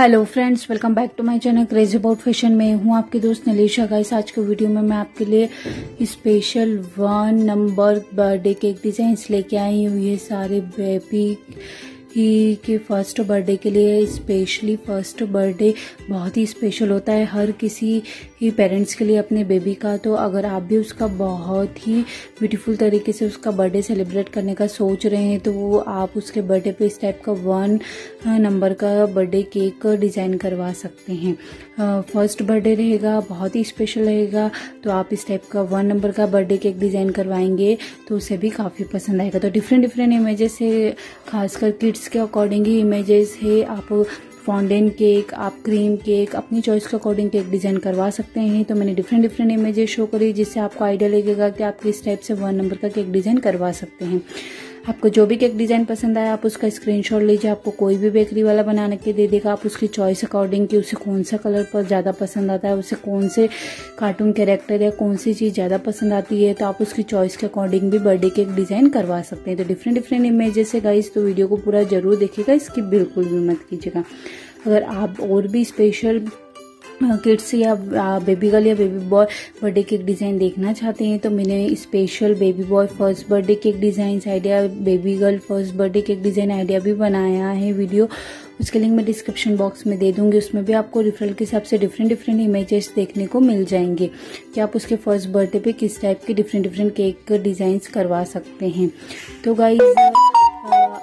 Hello friends welcome back to my channel crazy about fashion में हूँ आपके दोस्त नलीशा। गाइस आज के वीडियो में मैं आपके लिए special one number birthday cake design लेके आई हूँ। ये सारे बेबी ही के फ़र्स्ट बर्थडे के लिए स्पेशली फ़र्स्ट बर्थडे बहुत ही स्पेशल होता है हर किसी ही पेरेंट्स के लिए अपने बेबी का। तो अगर आप भी उसका बहुत ही ब्यूटीफुल तरीके से उसका बर्थडे सेलिब्रेट करने का सोच रहे हैं तो वो आप उसके बर्थडे पे इस टाइप का वन नंबर का बर्थडे केक डिज़ाइन करवा सकते हैं। फ़र्स्ट बर्थडे रहेगा, बहुत ही स्पेशल रहेगा। तो आप इस टाइप का वन नंबर का बर्थडे केक डिज़ाइन करवाएँगे तो उसे भी काफ़ी पसंद आएगा। तो डिफरेंट डिफरेंट इमेजेस से खासकर किड्स किड्स के अकॉर्डिंग ही इमेजेस है। आप फाउंडेन केक आप क्रीम केक अपनी चॉइस के अकॉर्डिंग केक डिज़ाइन करवा सकते हैं। तो मैंने डिफरेंट डिफरेंट इमेजेस शो करी, जिससे आपको आइडिया लगेगा कि आप किस टाइप से वन नंबर का केक डिज़ाइन करवा सकते हैं। आपको जो भी केक डिज़ाइन पसंद आया, आप उसका स्क्रीनशॉट लीजिए, आपको कोई भी बेकरी वाला बनाने के दे देगा। आप उसकी चॉइस अकॉर्डिंग कि उसे कौन सा कलर पर ज़्यादा पसंद आता है, उसे कौन से कार्टून कैरेक्टर या कौन सी चीज़ ज़्यादा पसंद आती है तो आप उसकी चॉइस के अकॉर्डिंग भी बर्थडे केक डिज़ाइन करवा सकते हैं। तो डिफरेंट डिफरेंट इमेजेस है गाइस तो वीडियो को पूरा ज़रूर देखिएगा, इसकी बिल्कुल भी मत कीजिएगा। अगर आप और भी स्पेशल किड्स या बेबी गर्ल या baby boy birthday cake design देखना चाहते हैं तो मैंने special baby boy first birthday cake design idea baby girl first birthday cake design idea भी बनाया है वीडियो उसके लिंक मैं डिस्क्रिप्शन बॉक्स में दे दूँगी, उसमें भी आपको रिफरल के हिसाब से डिफरेंट डिफरेंट इमेजेस देखने को मिल जाएँगे कि आप उसके फ़र्स्ट बर्थडे पे किस टाइप के डिफरेंट डिफरेंट केक डिज़ाइन करवा सकते हैं। तो गाइज़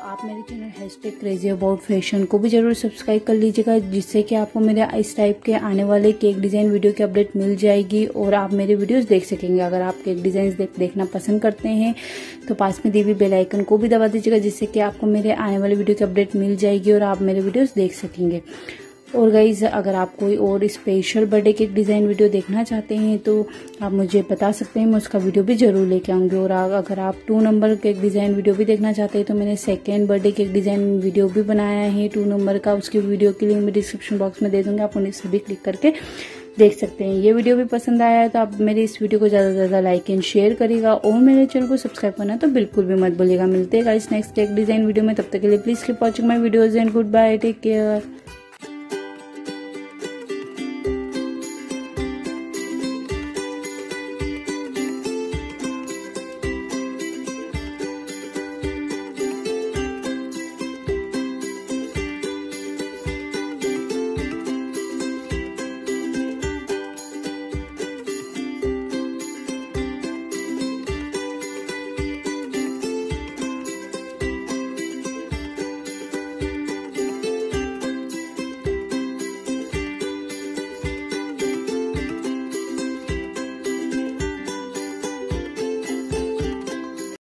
आप मेरे channel hash hashtag crazy about fashion को भी ज़रूर सब्सक्राइब कर लीजिएगा जिससे कि आपको मेरे इस टाइप के आने वाले केक डिज़ाइन वीडियो की अपडेट मिल जाएगी और आप मेरे वीडियोस देख सकेंगे। अगर आप केक डिज़ाइन देख, देखना पसंद करते हैं तो पास में दी हुई बेलाइकन को भी दबा दीजिएगा जिससे कि आपको मेरे आने वाले वीडियो की अपडेट मिल जाएगी और आप मेरे वीडियोज़ देख सकेंगे। और गाइज़ अगर आप कोई और special birthday cake design video देखना चाहते हैं तो आप मुझे बता सकते हैं, मैं उसका वीडियो भी ज़रूर लेके आऊँगी। और अगर आप two number cake design video भी देखना चाहते हैं तो मैंने second birthday cake design video भी बनाया है। टू नंबर का उसकी वीडियो के लिंक मैं डिस्क्रिप्शन बॉक्स में दे दूँगी, आप उन्हें सभी क्लिक करके देख सकते हैं। ये वीडियो भी पसंद आया है तो आप मेरे इस वीडियो को ज़्यादा से ज़्यादा लाइक एंड शेयर करेगा और मेरे चैनल को सब्सक्राइब करना तो बिल्कुल भी मत बोलिएगा मिलते हैं इस नेक्स्ट टेक डिज़ाइन वीडियो में, तब तक के लिए please keep watching my videos and goodbye take care